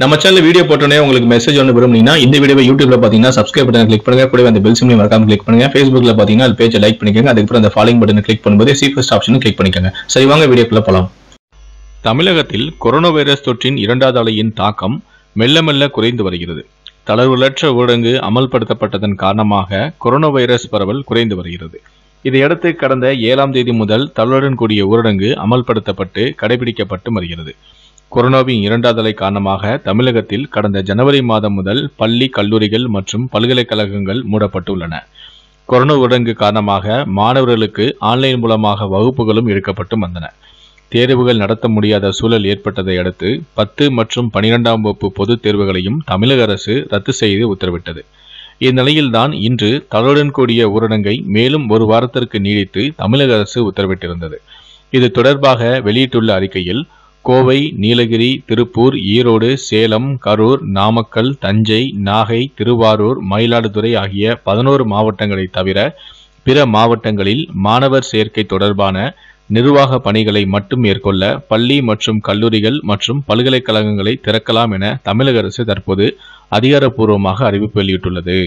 நம்ம channel video போட்டோன்னே உங்களுக்கு மெசேஜ் ஒன்று விரும்புனீங்கன்னா இந்த வீடியோ யூடியூப்ல பார்த்தீங்கன்னா சப்ஸ்கிரைப் பட்டன் கிளிக் பண்ணுங்க. கூட அந்த பெல் சிம்லையும் மறக்காம கிளிக் பண்ணுங்க. ஃபேஸ்புக்ல பார்த்தீங்கன்னா அது பேஜை லைக் பண்ணிக்கோங்க. அதுக்கப்புறம் அந்த ஃபாலோயிங் பட்டனை கிளிக் பண்ணும்போது சீஃபஸ்ட் ஆப்ஷனும் கிளிக் பண்ணிக்கோங்க. சரி வாங்க வீடியோக்குள்ள போலாம். தமிழகத்தில் கொரோனா வைரஸ் தொற்றின் இரண்டாவது அலையின் தாக்கம் மெல்ல மெல்ல குறைந்து வருகிறது. தளர்வுலற்ற ஊரடங்கு அமல்படுத்தப்பட்டதன் காரணமாக கொரோனா வைரஸ் பரவல் குறைந்து வருகிறது. இதையடுத்து கடந்த ஏழாம் தேதி முதல் தளர்வுடன் கூடிய ஊரடங்கு அமல்படுத்தப்பட்டு கடைபிடிக்கப்பட்டு வருகிறது. கொரோனாவின் இரண்டாவது அலை காரணமாக தமிழகத்தில் கடந்த ஜனவரி மாதம் முதல் பள்ளி கல்லூரிகள் மற்றும் பல்கலைக்கழகங்கள் மூடப்பட்டுள்ளன. கொரோனா ஊரடங்கு காரணமாக மாணவர்களுக்கு ஆன்லைன் மூலமாக வகுப்புகளும் எடுக்கப்பட்டு வந்தன. தேர்வுகள் நடத்த முடியாத சூழல் ஏற்பட்டதை அடுத்து பத்து மற்றும் பனிரெண்டாம் வகுப்பு பொதுத் தேர்வுகளையும் தமிழக அரசு ரத்து செய்து உத்தரவிட்டது. இந்நிலையில்தான் இன்று தளருடன் கூடிய ஊரடங்கை மேலும் ஒரு வாரத்திற்கு நீடித்து தமிழக அரசு உத்தரவிட்டிருந்தது. இது தொடர்பாக வெளியிட்டுள்ள அறிக்கையில் கோவை நீலகிரி திருப்பூர் ஈரோடு சேலம் கரூர் நாமக்கல் தஞ்சை நாகை திருவாரூர் மயிலாடுதுறை ஆகிய பதினோரு மாவட்டங்களை தவிர பிற மாவட்டங்களில் மாணவர் சேர்க்கை தொடர்பான நிர்வாக பணிகளை மட்டும் மேற்கொள்ள பள்ளி மற்றும் கல்லூரிகள் மற்றும் பல்கலைக்கழகங்களை திறக்கலாம் என தமிழக அரசு தற்போது அதிகாரப்பூர்வமாக அறிவிப்பு வெளியிட்டுள்ளது.